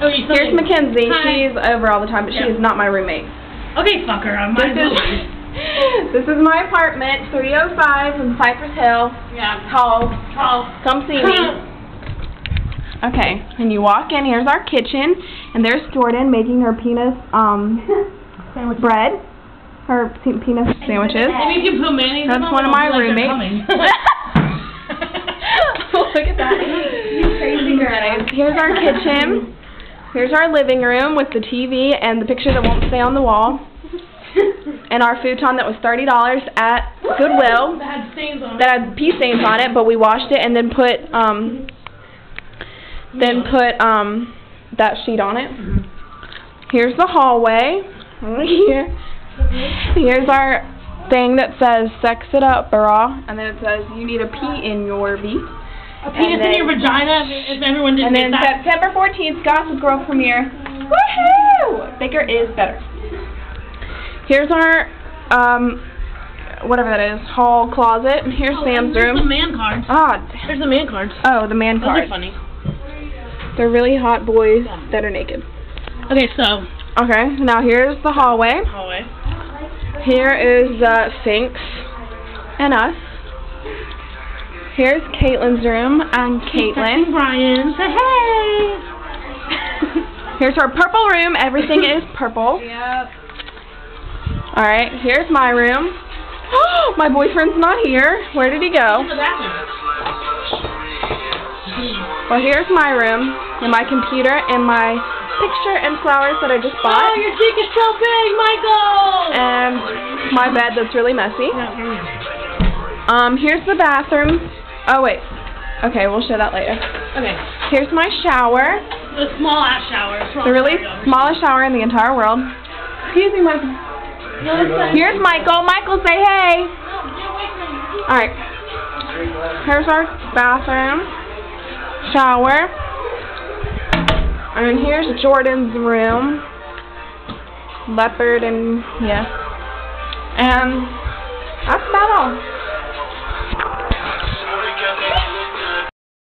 Oh, you still Here's need- Mackenzie. Hi. She's over all the time, but she is not my roommate. Okay, fucker. I'm my This this is my apartment, 305 in Cypress Hill. Yeah. Tall. Tall. Come see me. Okay, and you walk in, here's our kitchen, and there's Jordan making her penis, um, Sandwich. bread. Her pe- penis sandwiches. Maybe you can put mayonnaise That's in one of my like roommates. Look at that. You crazy girl. Here's our kitchen. Here's our living room with the TV and the picture that won't stay on the wall. And our futon that was $30 at Goodwill That had stains on it. that had pee stains on it, but we washed it and then put um then put um that sheet on it. Here's the hallway. Right here. Here's our thing that says "Sex it up, brah. and then it says "You need a pee in your V." A penis and in your vagina, if everyone didn't And then that. September 14th, Gossip Girl premiere. Woohoo! Bigger is better. Here's our um whatever that is hall closet. And here's Oh, Sam's there's the man cards. Ah, There's the man cards. oh, the man Those card. are funny. They're really hot boys that are naked. Okay, so Okay, now here's the hallway. hallway. Here is the sinks and us. Here's Caitlin's room and Caitlin. Brian, say hey. Here's her purple room. Everything is purple. Yep. Alright, here's my room. my boyfriend's not here. Where did he go? Well, here's my room and my computer and my picture and flowers that I just oh, bought. Oh, your cheek is so big, Michael. And my bed that's really messy. Um, here's the bathroom. Oh, wait. Okay, we'll show that later. Okay, Here's my shower. the small ass shower. The really smallest shower in the entire world. Excuse me, Michael. No, it's fine. Here's Michael. Michael, say hey. No, get away from me. Alright. Here's our bathroom. Shower. And here's Jordan's room. Leopard and, yeah. And that's about all.